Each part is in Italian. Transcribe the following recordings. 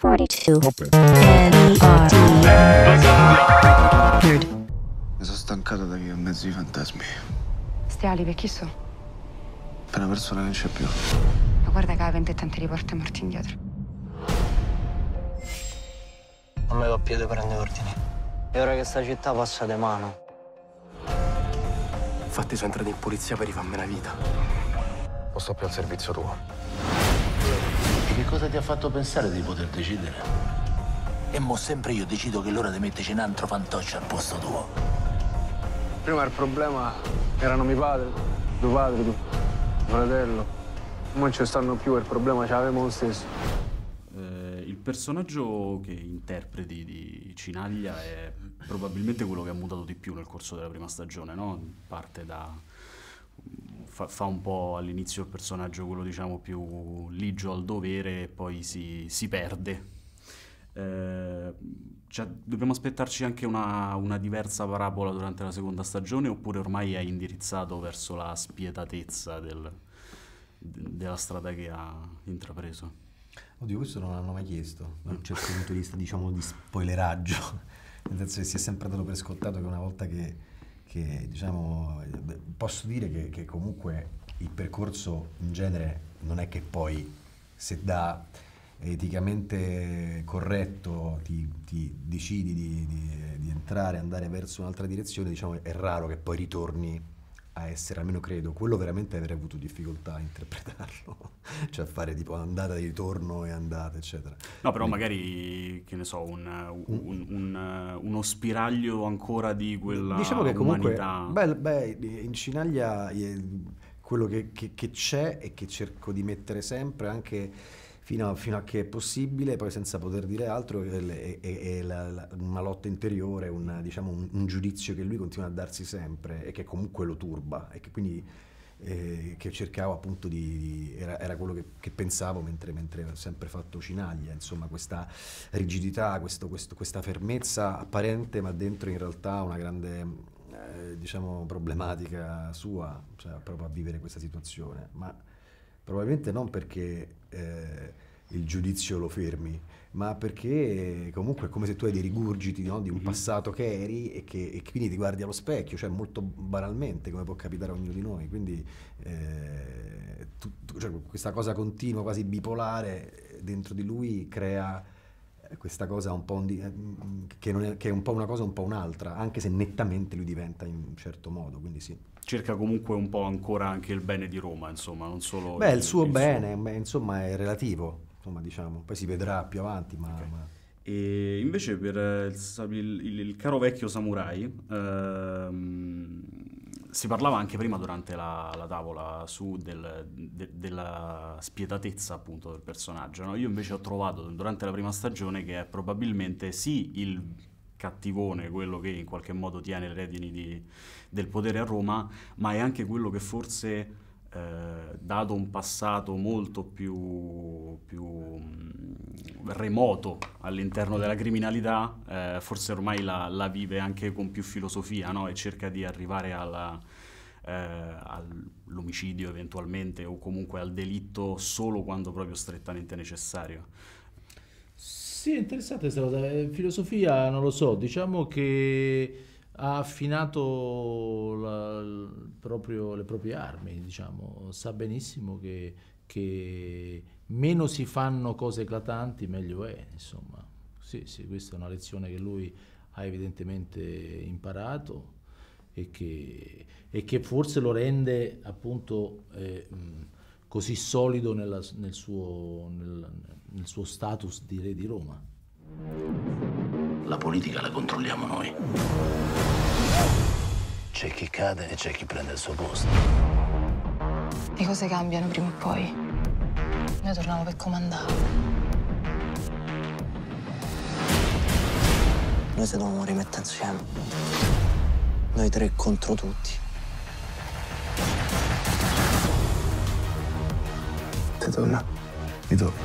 42. Vabbè. N-E-R-D. Nerd. Mi sono stancato da che ho mezzo di fantasmi. Ste ali per chi so? Per una persona che non c'è più. Ma guarda che la vendetta riporta morti indietro. A me va a piede prende ordini. E ora che sta città passa di mano. Infatti sono entrato in polizia per rifarmi la vita. Non sto più al servizio tuo. Che cosa ti ha fatto pensare di poter decidere? E mo sempre io decido che è l'ora di metterci un altro fantoccio al posto tuo. Prima il problema erano mio padre, tuo padre, tuo fratello. Ora non ci stanno più e il problema ce l'avevamo lo stesso. Eh, il personaggio che interpreti di Cinaglia è probabilmente quello che ha mutato di più nel corso della prima stagione, no? Parte da... Fa, fa un po' all'inizio il personaggio quello diciamo più ligio al dovere e poi si, si perde. Eh, cioè, dobbiamo aspettarci anche una, una diversa parabola durante la seconda stagione oppure ormai è indirizzato verso la spietatezza del- de- della strada che ha intrapreso? Oddio, questo non l'hanno mai chiesto, da un certo punto di vista, diciamo, di spoileraggio. Nel senso che si è sempre dato per scontato che una volta che, che, diciamo, posso dire che, che comunque il percorso in genere non è che poi se da eticamente corretto ti, ti decidi di, di- di entrare, andare verso un'altra direzione, diciamo, è raro che poi ritorni a essere, almeno credo, quello veramente avrei avuto difficoltà a interpretarlo, cioè a fare tipo andata di ritorno e andata, eccetera. No, però Quindi- magari, che ne so, un, un- un- uno spiraglio ancora di quella Diciamo che comunque, beh, beh, in Cinaglia eh, quello che, che- che c'è e che cerco di mettere sempre anche fino a, fino a che è possibile, poi senza poter dire altro, è, è- è- la- la- una lotta interiore, un, diciamo, un, un giudizio che lui continua a darsi sempre e che comunque lo turba e che quindi eh, che cercavo appunto di... di- era, era quello che, che pensavo mentre, mentre ho sempre fatto Cinaglia, insomma questa rigidità, questo- questo- questa fermezza apparente ma dentro in realtà una grande eh, diciamo problematica sua, cioè proprio a vivere questa situazione, ma probabilmente non perché eh, il giudizio lo fermi, ma perché comunque è come se tu hai dei rigurgiti no, di un passato che eri e che e quindi ti guardi allo specchio, cioè molto banalmente come può capitare a ognuno di noi. Quindi eh, tu- tu- cioè, questa cosa continua, quasi bipolare, eh, dentro di lui crea eh, questa cosa un po' eh, mm, che, non è, che è un po' una cosa un po' un'altra, anche se nettamente lui diventa in un certo modo, quindi sì. Cerca comunque un po' ancora anche il bene di Roma, insomma, non solo... Beh, il suo bene, beh, insomma, è relativo, insomma, diciamo, poi si vedrà più avanti, ma... ma- E invece per eh, il, il- il- il caro vecchio samurai, ehm, si parlava anche prima durante la, la tavola su del- de- della spietatezza appunto del personaggio. no? Io invece ho trovato durante la prima stagione che è probabilmente sì il cattivone, quello che in qualche modo tiene le redini di- del potere a Roma, ma è anche quello che forse eh, dato un passato molto più, più, mh, remoto all'interno della criminalità, eh, forse ormai la, la vive anche con più filosofia no? e cerca di arrivare alla, eh, all'omicidio eventualmente o comunque al delitto solo quando proprio strettamente necessario. Sì, è interessante questa cosa. Eh, Filosofia, non lo so, diciamo che ha affinato la- proprio le proprie armi, diciamo. Sa benissimo che, che meno si fanno cose eclatanti, meglio è, insomma. Sì, sì, questa è una lezione che lui ha evidentemente imparato e che, e che forse lo rende appunto eh, così solido nella- nel, suo, nel- nel suo status di re di Roma. La politica la controlliamo noi. C'è chi cade e c'è chi prende il suo posto. Le cose cambiano prima o poi. Noi torniamo per comandare. Noi se dobbiamo rimettere insieme. Noi tre contro tutti. Ti torna? Mi torno.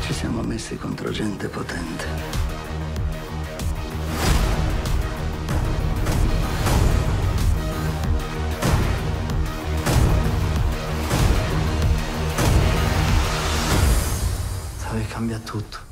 Ci siamo messi contro gente potente. Cambia tutto.